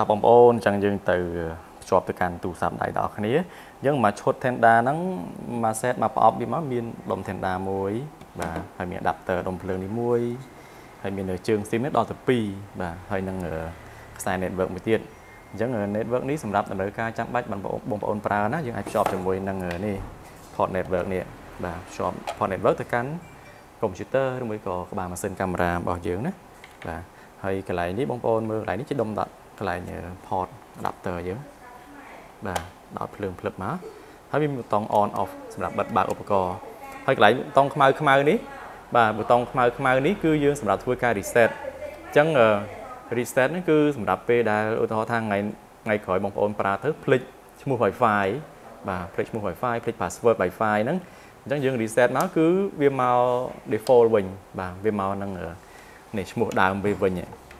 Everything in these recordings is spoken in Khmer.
បាទបងប្អូនអញ្ចឹងយើងទៅភ្ជាប់ទៅកាន់ទូរស័ព្ទដៃដល់គ្នាអញ្ចឹងមកឈុត Tenda ហ្នឹងមក set មកប្រអប់នេះមកមានដុំ Tenda មួយបាទហើយមាន adapter ដុំភ្លើងនេះមួយហើយមានជើង SIM នេះដល់ទៅ2បាទហើយនឹងខ្សែ network មួយទៀតអញ្ចឹង network នេះសម្រាប់តម្រូវការចាំបាច់បងប្អូនប្រើណាយើងអាចភ្ជាប់ជាមួយនឹងនេះ port network នេះបាទភ្ជាប់ port network ទៅកាន់កុំព្យូទ័រឬមួយក៏ក្បាលម៉ាស៊ីនកាមេរ៉ារបស់យើងណាបាទហើយកន្លែងនេះបងប្អូនមើលកន្លែងនេះជាដុំដុត កន្លែង port adapter យើងបាទដោតភ្លើងភ្លឹបមកហើយមានប៊ូតុង on off សម្រាប់បិទបើកឧបករណ៍ហើយកន្លែងប៊ូតុងខ្មៅខ្មៅនេះបាទប៊ូតុងខ្មៅខ្មៅនេះគឺយើងសម្រាប់ធ្វើការ reset អញ្ចឹង reset នេះគឺសម្រាប់ពេលដែលឧទាហរណ៍ថាថ្ងៃថ្ងៃក្រោយបងប្អូនប្រើទៅភ្លេចឈ្មោះ Wi-Fi បាទភ្លេចឈ្មោះ Wi-Fi ភ្លេច password Wi-Fi ហ្នឹងអញ្ចឹងយើង reset មកគឺវាមក default វិញបាទវាមកនឹងនេះឈ្មោះដើមវាវិញ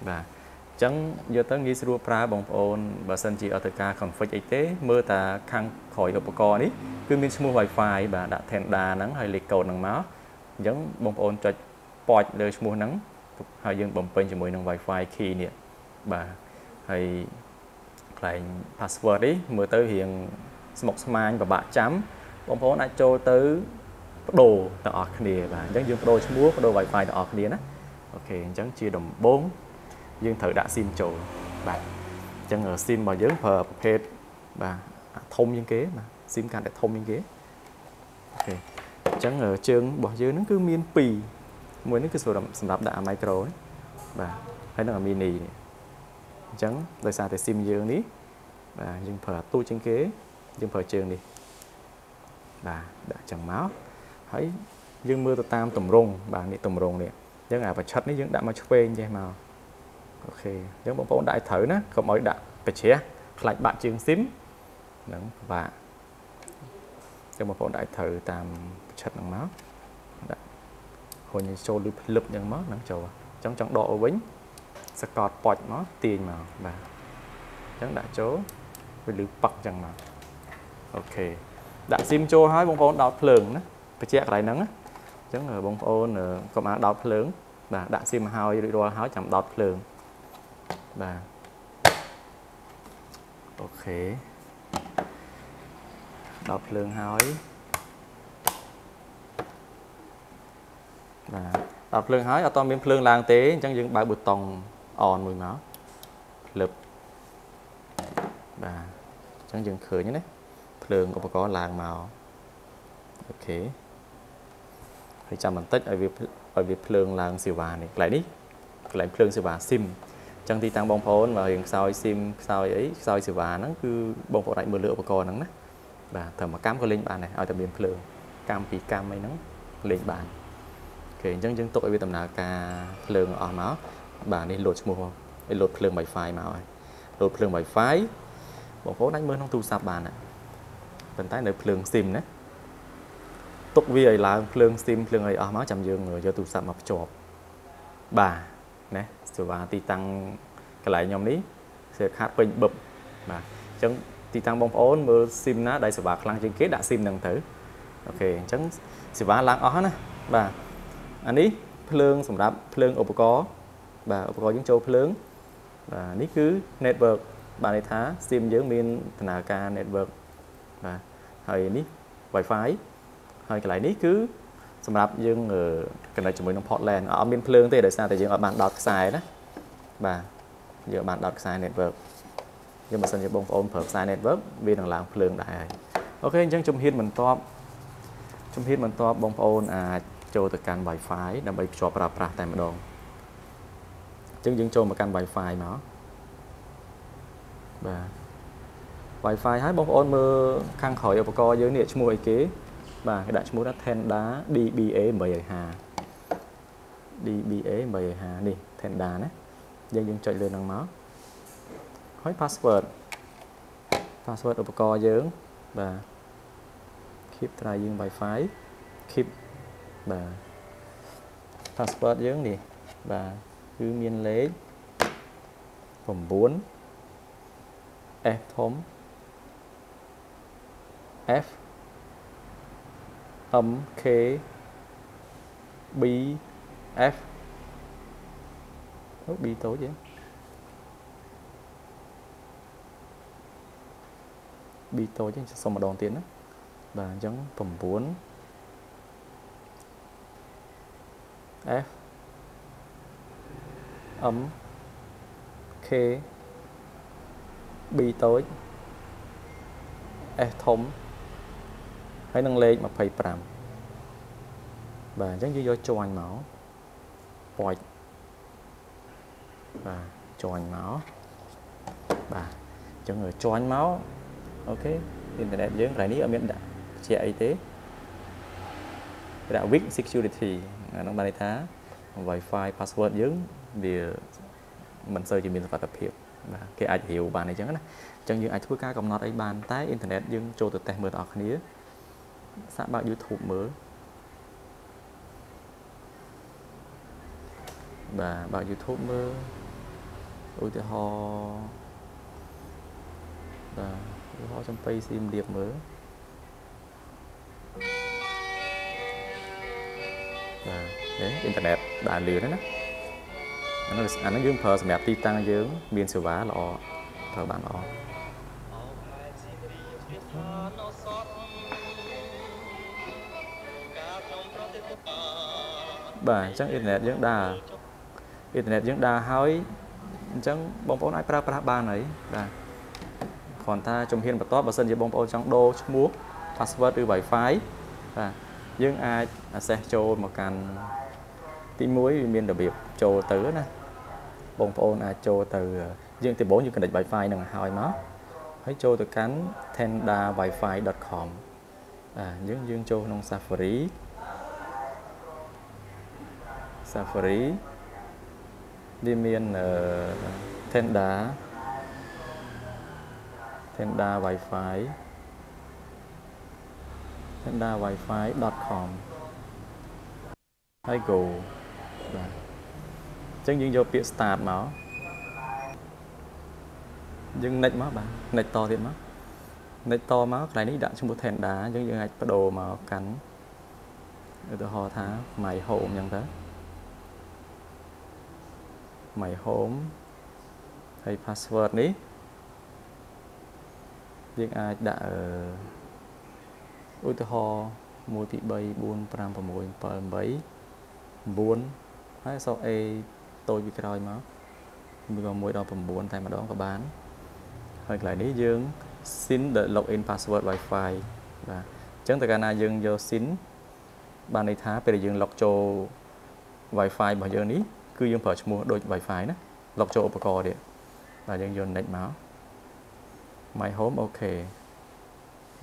បាទអញ្ចឹងយកទៅងាយស្រួលប្រើបងប្អូនបើសិនជាអត់ទៅការ config អីទេមើលតាខាងក្រោយឧបករណ៍នេះគឺមានឈ្មោះ Wi-Fi បាទដាក់ Tenda ហ្នឹងហើយលេខកូដហ្នឹងមកអញ្ចឹងបងប្អូនចុចពចលើឈ្មោះហ្នឹងហើយយើងបំពេញជាមួយនឹង Wi-Fi key នេះបាទហើយកន្លែង password នេះមើលទៅរៀងស្មុគស្មាញពិបាកចាំបងប្អូនអាចចូលទៅបដូរទាំងអស់គ្នាបាទអញ្ចឹងយើងបដូរឈ្មោះបដូរ Wi-Fi ទាំងអស់គ្នាណាអូខេអញ្ចឹងជាដំបូង យើងត្រូវដាក់ SIM ចូលបាទអញ្ចឹង SIM របស់យើងប្រើប្រភេទបាទធំជាងគេបាទ SIM កាន់តែធំជាងគេអូខេអញ្ចឹងជើងរបស់យើងហ្នឹងគឺមាន2មួយនេះគឺសម្រាប់សម្រាប់ដាក់ micro បាទហើយនឹង mini នេះអញ្ចឹងដោយសារតែ SIM យើងនេះបាទយើងប្រើទូជាងគេយើងប្រើជើងនេះបាទដាក់ចឹងមកហើយយើងមើលទៅតាមតម្រងបាទនេះតម្រងនេះអញ្ចឹងអាប្រឆិតនេះយើងដាក់មកឆ្វេងចេះមក អូខេអញ្ចឹងបងប្អូនដាក់ឲ្យត្រូវណាកុំឲ្យដាក់បច្រាស់ខ្លាច់បាក់ជើងស៊ីមហ្នឹងពិបាកអញ្ចឹងបងប្អូនដាក់ឲ្យត្រូវតាមប្រឆិតហ្នឹងមកដាក់ហួញចូលលឺភ្លឹបអញ្ចឹងមកហ្នឹងចូលអញ្ចឹងចង់ដកឲ្យវិញសកតប៉ុចមកទាញមកបាទអញ្ចឹងដាក់ចូលវាលឺប៉ាក់អញ្ចឹងមកអូខេដាក់ស៊ីមចូលហើយបងប្អូនដោតភ្លើងណាបញ្ជាក់កន្លែងហ្នឹងអញ្ចឹងបងប្អូនកុំអាដោតភ្លើងបាទដាក់ស៊ីមហើយរួចរាល់ហើយចាំដោតភ្លើង បាទអូខេដល់ភ្លើងហើយបាទដល់ភ្លើងហើយអត់តមានភ្លើងឡើងទេអញ្ចឹងយើងបើកប៊ូតុង on មួយមកភ្លឹបបាទអញ្ចឹងយើងឃើញណាភ្លើងឧបករណ៍ឡើងមកអូខេហើយចាំបន្តិចឲ្យវាឲ្យវាភ្លើងឡើងសេវានេះកន្លែងនេះកន្លែងភ្លើងសេវា SIM ចឹងទីតាំងបងប្អូនបើរៀងខ្សោយស៊ីមខ្សោយអីខ្សោយសេវាហ្នឹងគឺបងប្អូនអាចមើលលើឧបករណ៍ហ្នឹងណាបាទត្រឹមមួយកម្មក៏លេងបានដែរឲ្យតែមានភ្លើងកម្មពីកម្មអីហ្នឹងលេងបានអូខេអញ្ចឹងយើងទុកឲ្យវាដំណើរការភ្លើងអស់មកបាទនេះលោតឈ្មោះឲ្យលោតភ្លើង Wi-Fi មកហើយលោតភ្លើង Wi-Fi បងប្អូនអាចមើលក្នុងទូរស័ព្ទបានណាប៉ុន្តែនៅភ្លើង SIM ណាទុកវាឲ្យឡើងភ្លើង SIM ភ្លើងអីអស់មកចាំយើងយកទូរស័ព្ទមកភ្ជាប់បាទណា សេវាទីតាំងកន្លែងខ្ញុំនេះសេខាតពេញបឹបបាទអញ្ចឹងទីតាំងបងប្អូនមើលស៊ីមណាដែលសេវាខ្លាំងជាងគេដាក់ស៊ីមហ្នឹងទៅអូខេអញ្ចឹងសេវាឡើងអស់ណាបាទអានេះភ្លើងសម្រាប់ភ្លើងឧបករណ៍បាទឧបករណ៍យើងចូលភ្លើងបាទនេះគឺ network បានន័យថា SIM យើងមានដំណើរការ network បាទហើយនេះ Wi-Fi ហើយកន្លែងនេះគឺ សម្រាប់យើង connect ជាមួយនឹង port LAN អត់មានភ្លើងទេដោយសារតែយើងអត់បានដោតខ្សែណាបាទយើងបានដោតខ្សែ network យើងបើសិនជាបងប្អូនប្រើខ្សែ network វានឹងឡើងភ្លើងដែរហើយអូខេអញ្ចឹងជំហានបន្ទាប់ជំហានបន្ទាប់បងប្អូនអាចចូលទៅកាន់ Wi-Fi ដើម្បីភ្ជាប់ប្រើប្រាស់តែម្ដងអញ្ចឹងយើងចូលមកកាន់ Wi-Fi មកបាទ Wi-Fi ហើយបងប្អូនមើលខាងក្រោយឧបករណ៍យើងនេះឈ្មោះអីគេ បាទគេដាក់ឈ្មោះថា Tenda DBA 850 DBA 850នេះ Tenda ណាយើងយើងចុចលើហ្នឹងមកហើយ password password ឧបករណ៍យើងបាទ keep trying wifi keep បាទ password យើងនេះបាទគឺមានលេខ9 F ធំ F M K B F អូ B តូចទេ B តូចសុំម្ដងទៀតណាបាទអញ្ចឹង9 F M K B តូច S ធំ ហើយនឹងលេខ25បាទអញ្ចឹងយើងយកជាន់មកប៉ាច់បាទជាន់មកបាទអញ្ចឹងជាន់មកអូខេអ៊ីនធឺណិតយើងកន្លែងនេះអត់មានដាក់ជាអីទេដាក់ weak security អានោះបានន័យថា Wi-Fi password យើងវាមិនសូវជាមានសុវត្ថិភាពបាទគេអាចរាវបានអីចឹងណាអញ្ចឹងយើងអាចធ្វើការកំណត់អីបានតែអ៊ីនធឺណិតយើងចូលទៅតេស្តមើលបងប្អូនគ្នា សាកបើក YouTube មើលបាទបើក YouTube មើលឧទាហរណ៍បាទឧទាហរណ៍ចំបៃស៊ីមរៀបមើលបាទអ៊ីនធឺណិតដើរលឿនណាអានោះអានោះយើងប្រើសម្រាប់ទីតាំងយើង មានសេវាល្អប្រើបានល្អ បាទអញ្ចឹងអ៊ីនធឺណិតយើងដើរអ៊ីនធឺណិតយើងដើរហើយអញ្ចឹងបងប្អូនអាចប្រើប្រាស់បានហើយបាទគ្រាន់តែជំហានបន្ទាប់បើសិនជាបងប្អូនចង់ដូរឈ្មោះ password ឬ Wi-Fi បាទយើងអាច access ចូលមកកាន់ទី1វាមានរបៀបចូលទៅណាបងប្អូនអាចចូលទៅយើងទីបងយើង connect Wi-Fi នឹងឲ្យមកហើយចូលទៅកាន់ tendawifi.com បាទយើងយើងចូលក្នុង Safari Safari វាមាន Tenda Tenda Wi-Fi tendawifi.com ហើយ go បាទអញ្ចឹងយើងយកពាក្យ start មកយើង next មកបាទ next តទៀតមក next តមកកន្លែងនេះដាក់ឈ្មោះ tenda អញ្ចឹងយើងអាចបដូរមកកាន់ឧទាហរណ៍ថា my home អញ្ចឹងទៅ my home ហើយ password នេះយើងអាចដាក់ឧទាហរណ៍1 2 3 4 5 6 7 8 9ហើយអក្សរ A តូចពីក្រោយមកមួយក៏1ដល់9តែម្ដងក៏បាន ហើយកន្លែងនេះយើង sin the login password wifi បាទអញ្ចឹងតើកាលណាយើងយក sin បានន័យថាពេលដែលយើង log ចូល wifi របស់យើងនេះ គឺយើងប្រើឈ្មោះដូច wifi ណា log ចូលឧបករណ៍ទៀតបាទយើងយក net មក my home okay អ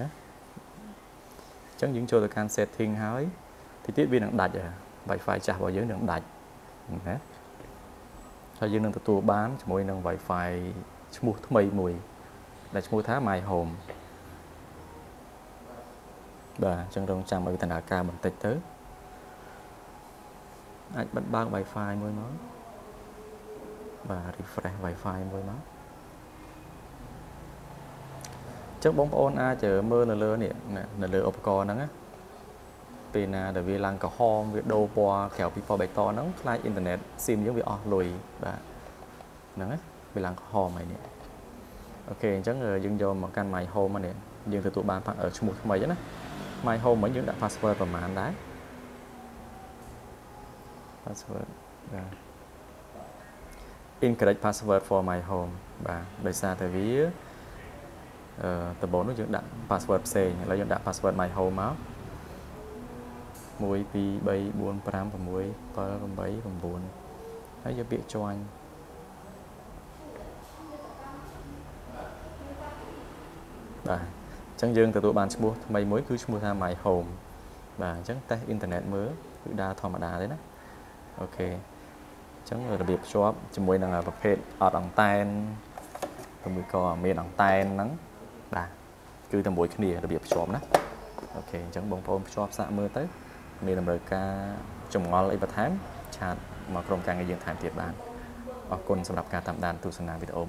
ញ្ចឹងយើងចូលទៅកាន់ setting ហើយទីទៀតវានឹងដាច់ Wi-Fi ចាស់របស់យើងនឹងដាច់ណាហើយយើងនឹងទទួលបានជាមួយនឹង Wi-Fi ឈ្មោះថ្មីមួយ ដែលឈ្មោះថា My Home បាទអញ្ចឹងរងចាំឲ្យដំណើរការបន្តិចទៅ អាចបិទបើក Wi-Fi មួយមកបាទ refresh Wi-Fi មួយមកចឹងបងប្អូនអាចមើលនៅលើនេះនៅលើឧបករណ៍ហ្នឹងណាពេលណាដែលវាឡើងក្រហមវាដូរពណ៌ក្រៅពីពណ៌បៃតងហ្នឹងខ្លាចអ៊ីនធឺណិតស៊ីមយើងវាអស់លុយបាទហ្នឹងណាវាឡើងក្រហមហើយនេះអូខេអញ្ចឹងយើងយកមកកាន់ My Home ហ្នឹងយើងទទួលបានឈ្មោះថ្មីណា My Home មិញយើងដាក់ password ប្រហែលដែរ password បាទ incorrect password for my home បាទដោយសារតែវាអឺដំបូងនោះយើងដាក់ password ផ្សេងឥឡូវយើងដាក់ password my home មក1 2 3 4 5 6 7 8 9ហើយយកពាក្យជាន់បាទអញ្ចឹងយើងទទួលបានឈ្មោះថ្មីមួយគឺឈ្មោះថា my home បាទអញ្ចឹងតេស្តអ៊ីនធឺណិតមើលគឺដើរធម្មតាទេណា okay អញ្ចឹងរបៀបភ្ជាប់ជាមួយនឹងប្រភេទអត់អង្តែនឬក៏មានអង្តែនហ្នឹងបាទគឺតែមួយគ្នារបៀបភ្ជាប់ណា okay អញ្ចឹងបងប្អូនភ្ជាប់សាកមើលទៅ មានតម្រូវការចម្ងល់អីបន្ថែម chat មកក្រុមការងារយើងថែមទៀតបានអរគុណសម្រាប់ការតាមដានទស្សនាវីដេអូ